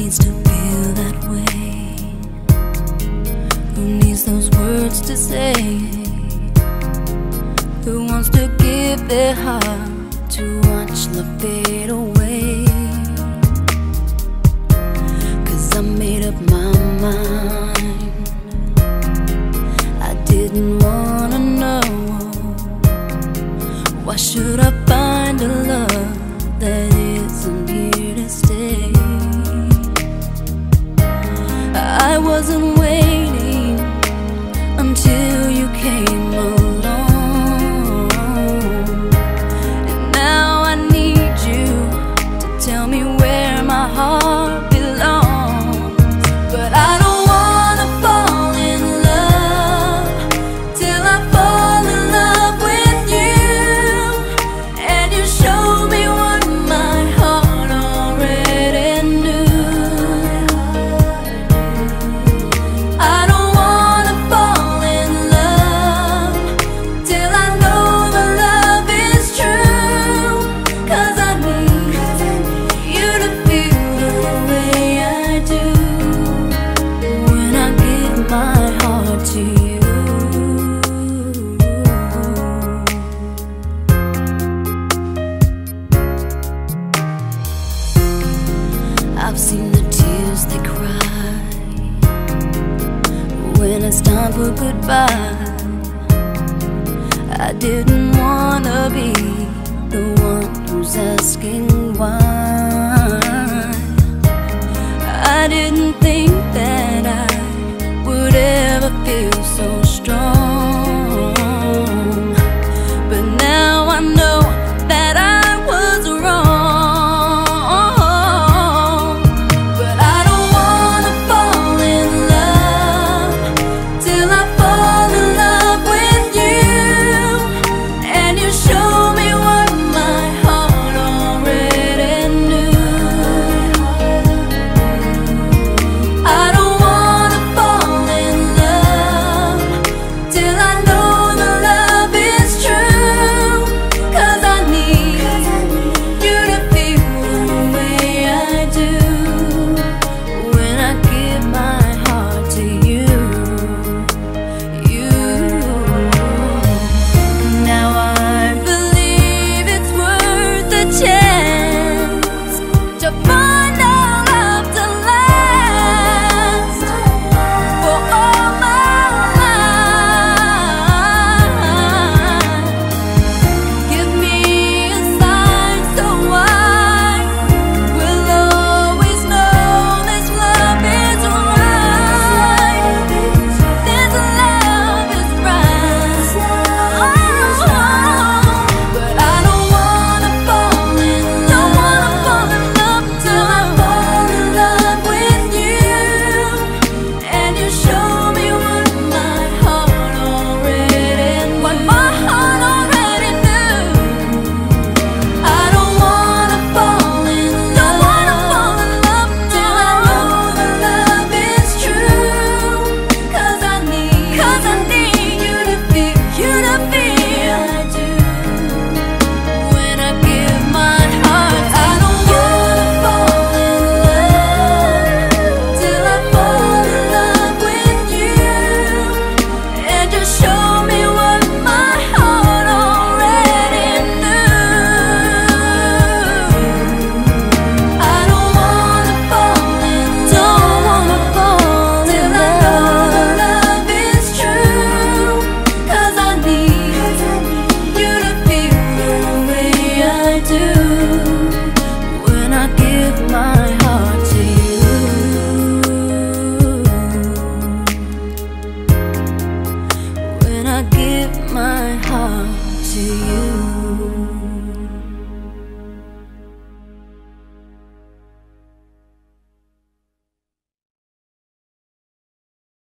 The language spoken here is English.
needs to feel that way? Who needs those words to say? Who wants to give their heart to watch love fade away? Cause I made up my mind. I didn't wanna know. Why should I? goodbye. I didn't wanna be the one who's asking why. I didn't think that I would ever feel so strong.